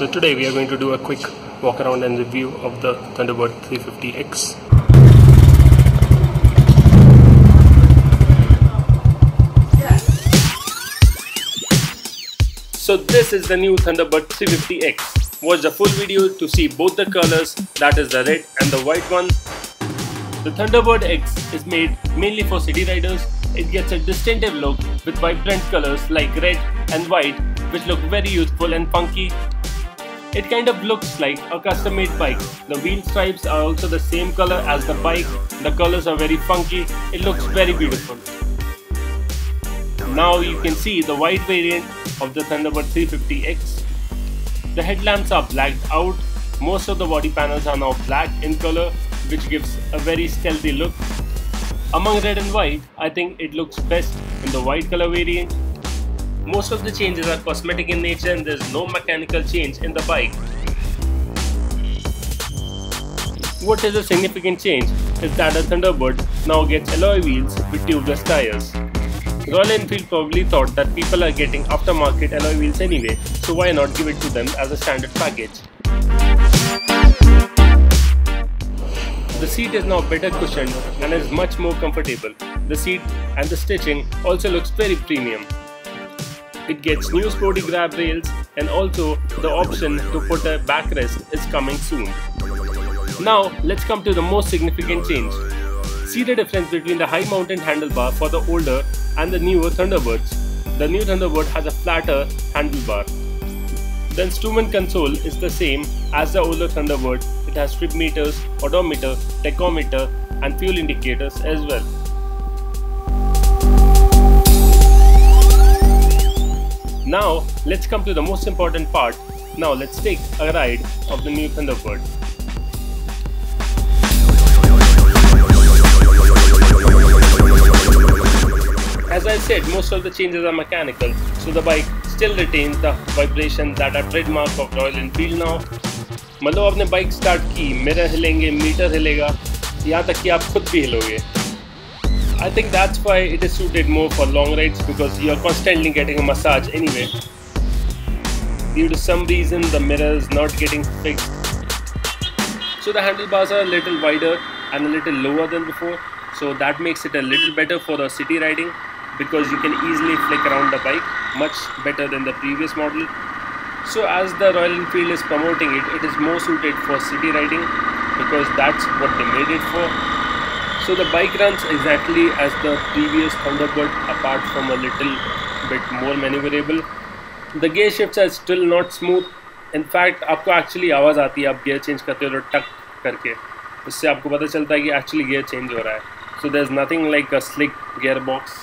So today we are going to do a quick walk around and review of the Thunderbird 350X. So this is the new Thunderbird 350X. Watch the full video to see both the colors that is the red and the white one. The Thunderbird X is made mainly for city riders. It gets a distinctive look with vibrant colors like red and white which look very youthful and funky. It kind of looks like a custom made bike. The wheel stripes are also the same color as the bike. The colors are very funky. It looks very beautiful. Now you can see the white variant of the Thunderbird 350X. The headlamps are blacked out. Most of the body panels are now black in color which gives a very stealthy look. Among red and white, I think it looks best in the white color variant. Most of the changes are cosmetic in nature and there's no mechanical change in the bike. What is a significant change is that a Thunderbird now gets alloy wheels with tubeless tires. Royal Enfield probably thought that people are getting aftermarket alloy wheels anyway, so why not give it to them as a standard package. The seat is now better cushioned and is much more comfortable. The seat and the stitching also looks very premium. It gets new sporty grab rails and also the option to put a backrest is coming soon. Now let's come to the most significant change. See the difference between the high mountain handlebar for the older and the newer Thunderbirds. The new Thunderbird has a flatter handlebar. The instrument console is the same as the older Thunderbird. It has trip meters, odometer, tachometer and fuel indicators as well. Now let's come to the most important part. Now let's take a ride of the new Thunderbird. As I said, most of the changes are mechanical, so the bike still retains the vibration that are trademark of Royal Enfield now. मतलब आपने bike start की mirror हिलेंगे meter हिलेगा यहाँ तक कि आप खुद भी हिलोगे I think that's why it is suited more for long rides because you are constantly getting a massage anyway. Due to some reason the mirror is not getting fixed. So the handlebars are a little wider and a little lower than before so that makes it a little better for the city riding because you can easily flick around the bike much better than the previous model. So as the Royal Enfield is promoting it, it is more suited for city riding because that's what they made it for. So the bike runs exactly as the previous Thunderbird apart from a little bit more maneuverable. The gear shifts are still not smooth. In fact आपको actually आवाज़ आती है आप gear change करते हो तो टक करके उससे आपको पता चलता है कि actually gear change हो रहा है so there's nothing like a slick gearbox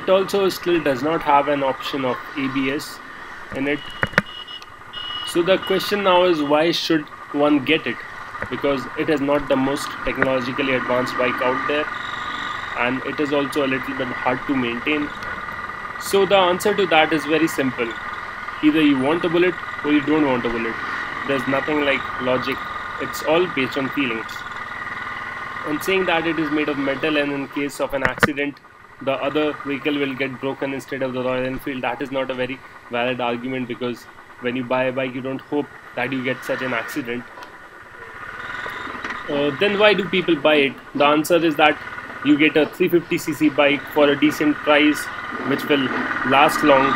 it also still does not have an option of ABS in it so the question now is why should one get it because it is not the most technologically advanced bike out there and it is also a little bit hard to maintain. So the answer to that is very simple. Either you want a bullet or you don't want a bullet. There's nothing like logic. It's all based on feelings. And saying that it is made of metal and in case of an accident the other vehicle will get broken instead of the Royal Enfield. That is not a very valid argument because when you buy a bike you don't hope that you get such an accident uh, then why do people buy it the answer is that you get a 350cc bike for a decent price which will last long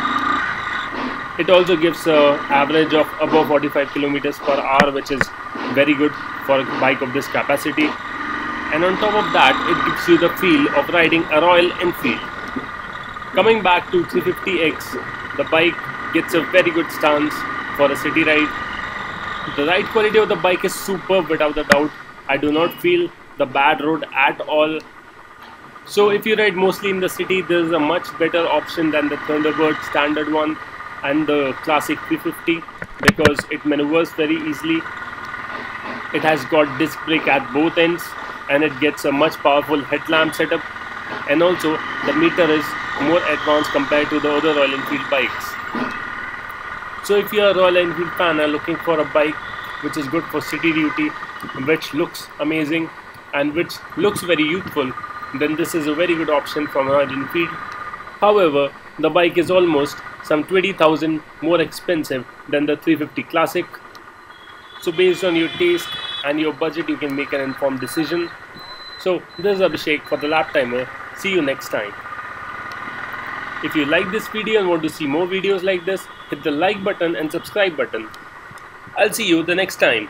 it also gives a average of above 45 kilometers per hour which is very good for a bike of this capacity and on top of that it gives you the feel of riding a Royal Enfield. Coming back to 350X, the bike gets a very good stance for a city ride. The ride quality of the bike is superb without a doubt. I do not feel the bad road at all. So if you ride mostly in the city, there is a much better option than the Thunderbird standard one and the classic 350 because it maneuvers very easily. It has got disc brake at both ends and it gets a much powerful headlamp setup and also the meter is more advanced compared to the other Royal Enfield bikes. So if you are a Royal Enfield fan and looking for a bike which is good for city duty, which looks amazing and which looks very youthful, then this is a very good option from Royal Enfield. However, the bike is almost some 20,000 more expensive than the 350 Classic. So based on your taste and your budget, you can make an informed decision. So this is Abhishek for the Lap Timer. See you next time. If you like this video and want to see more videos like this, hit the like button and subscribe button. I'll see you the next time.